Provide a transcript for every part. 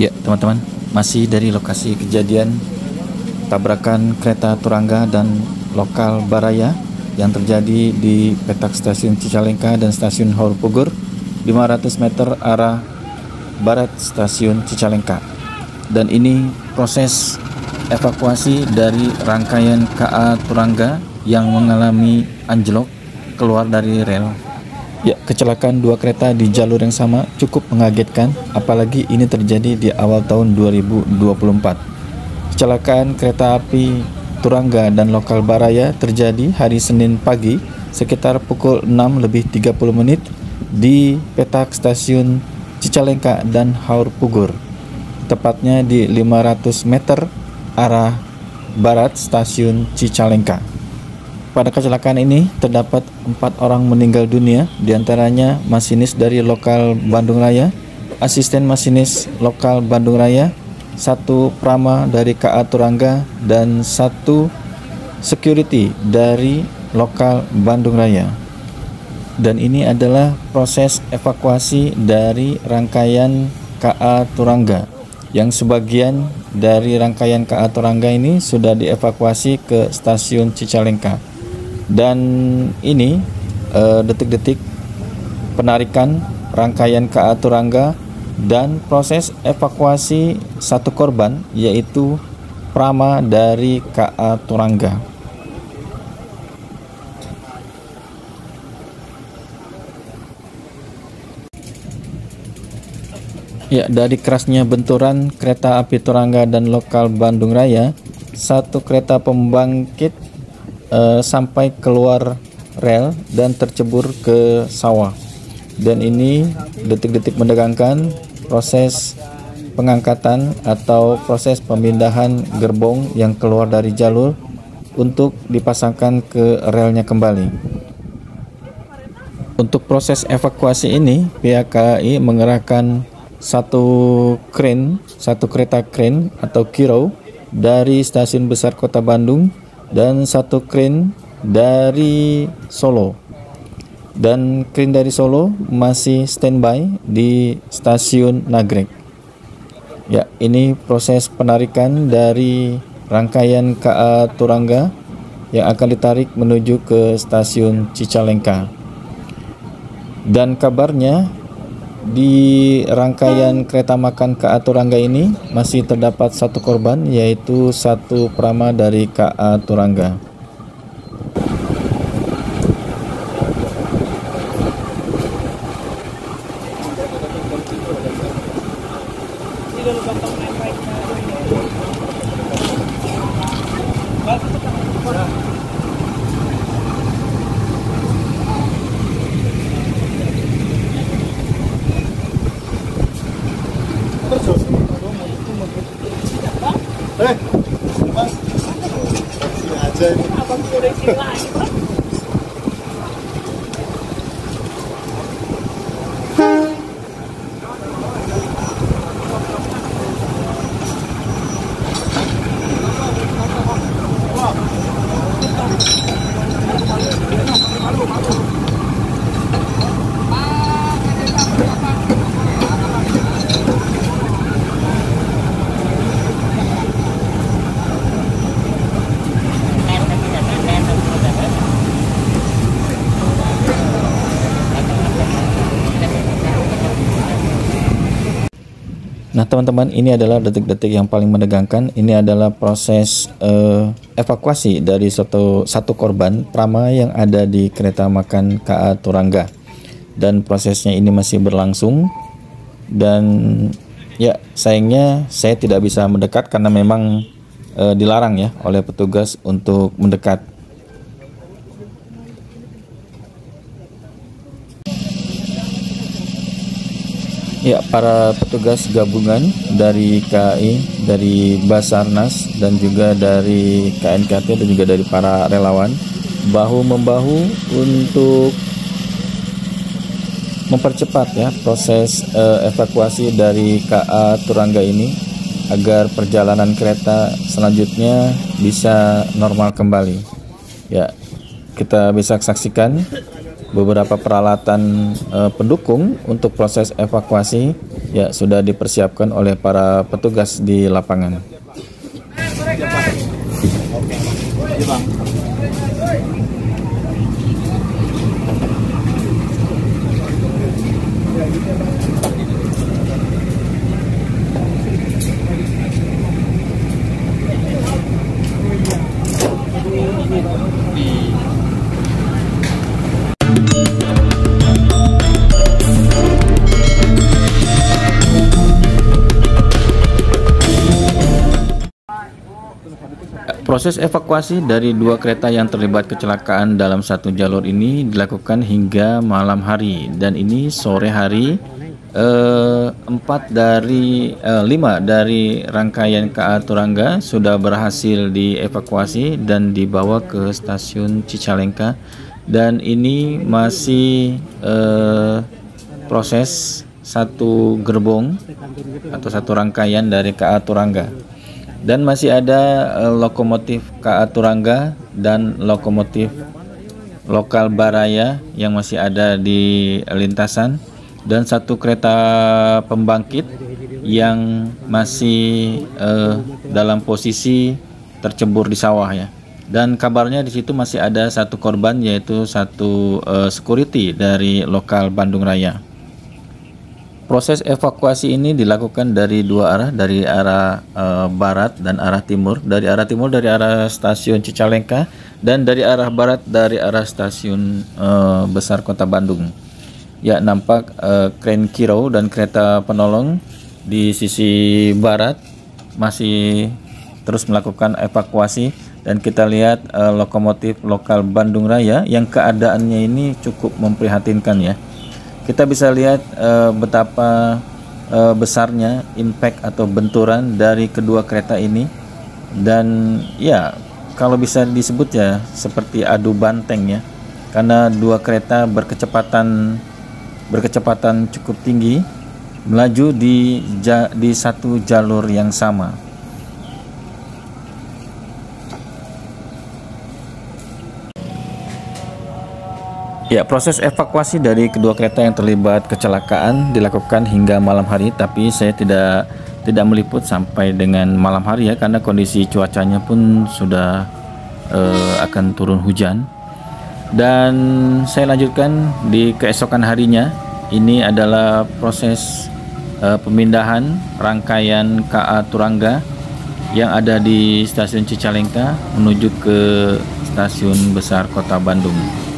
Ya, teman-teman, masih dari lokasi kejadian tabrakan kereta Turangga dan lokal Baraya yang terjadi di petak stasiun Cicalengka dan stasiun Haur Pugur 500 meter arah barat stasiun Cicalengka. Dan ini proses evakuasi dari rangkaian KA Turangga yang mengalami anjlok keluar dari rel. Ya, kecelakaan dua kereta di jalur yang sama cukup mengagetkan, apalagi ini terjadi di awal tahun 2024. Kecelakaan kereta api Turangga dan lokal Baraya terjadi hari Senin pagi sekitar pukul 6 lebih 30 menit di petak stasiun Cicalengka dan Haur Pugur, tepatnya di 500 meter arah barat stasiun Cicalengka. Pada kecelakaan ini terdapat empat orang meninggal dunia, di antaranya masinis dari lokal Bandung Raya, asisten masinis lokal Bandung Raya, satu prama dari KA Turangga, dan satu security dari lokal Bandung Raya. Dan ini adalah proses evakuasi dari rangkaian KA Turangga yang sebagian dari rangkaian KA Turangga ini sudah dievakuasi ke stasiun Cicalengka dan ini eh, detik-detik uh, penarikan rangkaian KA Turangga dan proses evakuasi satu korban yaitu Prama dari KA Turangga. Ya, dari kerasnya benturan kereta api Turangga dan lokal Bandung Raya, satu kereta pembangkit uh, sampai keluar rel dan tercebur ke sawah. Dan ini detik-detik mendegangkan proses pengangkatan atau proses pemindahan gerbong yang keluar dari jalur untuk dipasangkan ke relnya kembali. Untuk proses evakuasi ini, pihak KAI mengerahkan satu kren, satu kereta kren atau kiro dari stasiun besar kota Bandung dan satu kren dari Solo. Dan kren dari Solo masih standby di stasiun Nagrek. Ya, ini proses penarikan dari rangkaian KA Turangga yang akan ditarik menuju ke stasiun Cicalengka. Dan kabarnya di rangkaian kereta makan KA Turangga ini masih terdapat satu korban yaitu satu prama dari KA Turangga. Eh, mas, Nah, teman-teman, ini adalah detik-detik yang paling menegangkan. Ini adalah proses uh, evakuasi dari satu satu korban prama yang ada di kereta makan KA Turangga. Dan prosesnya ini masih berlangsung dan ya, sayangnya saya tidak bisa mendekat karena memang uh, dilarang ya oleh petugas untuk mendekat Ya, para petugas gabungan dari KAI, dari Basarnas dan juga dari KNKT dan juga dari para relawan bahu membahu untuk mempercepat ya proses uh, evakuasi dari KA Turangga ini agar perjalanan kereta selanjutnya bisa normal kembali. Ya, kita bisa saksikan beberapa peralatan uh, pendukung untuk proses evakuasi ya sudah dipersiapkan oleh para petugas di lapangan. Proses evakuasi dari dua kereta yang terlibat kecelakaan dalam satu jalur ini dilakukan hingga malam hari. Dan ini sore hari eh, empat dari eh, lima dari rangkaian KA Turangga sudah berhasil dievakuasi dan dibawa ke stasiun Cicalengka. Dan ini masih eh, proses satu gerbong atau satu rangkaian dari KA Turangga dan masih ada uh, lokomotif KA Turangga dan lokomotif lokal Baraya yang masih ada di lintasan dan satu kereta pembangkit yang masih uh, dalam posisi tercebur di sawah ya dan kabarnya di situ masih ada satu korban yaitu satu uh, security dari lokal Bandung Raya. Proses evakuasi ini dilakukan dari dua arah, dari arah uh, barat dan arah timur. Dari arah timur dari arah stasiun Cicalengka dan dari arah barat dari arah stasiun uh, besar Kota Bandung. Ya, nampak uh, kren kiro dan kereta penolong di sisi barat masih terus melakukan evakuasi dan kita lihat uh, lokomotif lokal Bandung Raya yang keadaannya ini cukup memprihatinkan ya kita bisa lihat uh, betapa uh, besarnya impact atau benturan dari kedua kereta ini. Dan ya kalau bisa disebut ya seperti adu banteng ya. Karena dua kereta berkecepatan berkecepatan cukup tinggi melaju di di satu jalur yang sama Ya, proses evakuasi dari kedua kereta yang terlibat kecelakaan dilakukan hingga malam hari, tapi saya tidak tidak meliput sampai dengan malam hari ya karena kondisi cuacanya pun sudah uh, akan turun hujan. Dan saya lanjutkan di keesokan harinya. Ini adalah proses uh, pemindahan rangkaian KA Turangga yang ada di stasiun Cicalengka menuju ke stasiun besar Kota Bandung.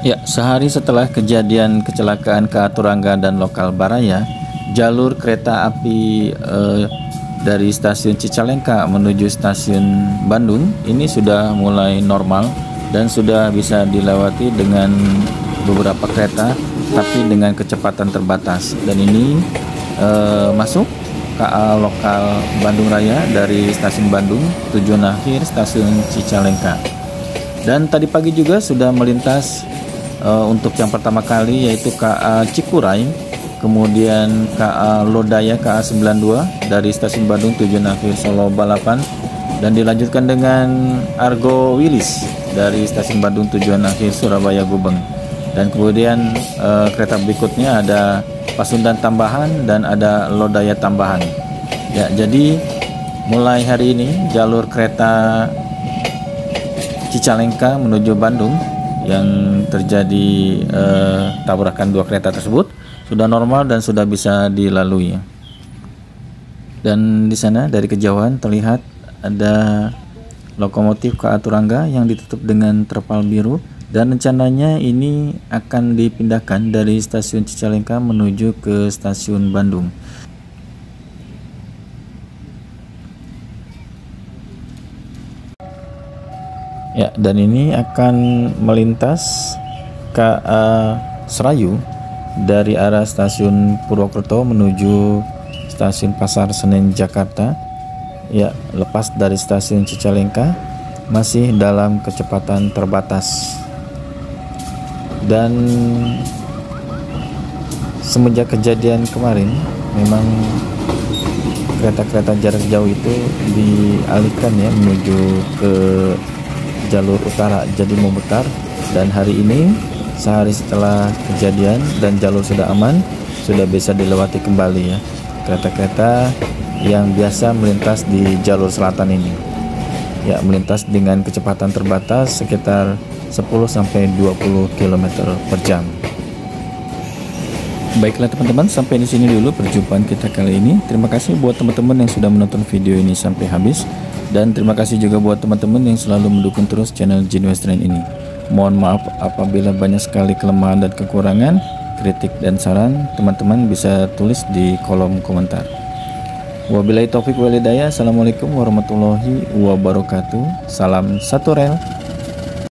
Ya, sehari setelah kejadian kecelakaan ke Turangga dan lokal Baraya, jalur kereta api eh, dari stasiun Cicalengka menuju stasiun Bandung ini sudah mulai normal dan sudah bisa dilewati dengan beberapa kereta tapi dengan kecepatan terbatas. Dan ini eh, masuk KA lokal Bandung Raya dari stasiun Bandung tujuan akhir stasiun Cicalengka. Dan tadi pagi juga sudah melintas uh, untuk yang pertama kali yaitu KA Cikuray kemudian KA Lodaya KA 92 dari stasiun Bandung tujuan akhir Solo Balapan dan dilanjutkan dengan Argo Wilis dari stasiun Bandung tujuan akhir Surabaya Gubeng. Dan kemudian uh, kereta berikutnya ada Pasundan tambahan dan ada Lodaya tambahan. Ya jadi mulai hari ini jalur kereta Cicalengka menuju Bandung yang terjadi eh, tabrakan dua kereta tersebut sudah normal dan sudah bisa dilalui. Dan di sana dari kejauhan terlihat ada lokomotif KA Turangga yang ditutup dengan terpal biru dan rencananya ini akan dipindahkan dari stasiun Cicalengka menuju ke stasiun Bandung. Ya, dan ini akan melintas KA Serayu dari arah stasiun Purwokerto menuju stasiun Pasar Senen Jakarta. Ya, lepas dari stasiun Cicalengka masih dalam kecepatan terbatas dan semenjak kejadian kemarin memang kereta-kereta jarak jauh itu dialihkan ya menuju ke jalur utara jadi memutar dan hari ini sehari setelah kejadian dan jalur sudah aman sudah bisa dilewati kembali ya kereta-kereta yang biasa melintas di jalur selatan ini ya melintas dengan kecepatan terbatas sekitar 10 sampai 20 km per jam. Baiklah teman-teman, sampai di sini dulu perjumpaan kita kali ini. Terima kasih buat teman-teman yang sudah menonton video ini sampai habis dan terima kasih juga buat teman-teman yang selalu mendukung terus channel Genius Train ini. Mohon maaf apabila banyak sekali kelemahan dan kekurangan, kritik dan saran teman-teman bisa tulis di kolom komentar. Wabillahi taufik walidaya. Assalamualaikum warahmatullahi wabarakatuh. Salam satu rel.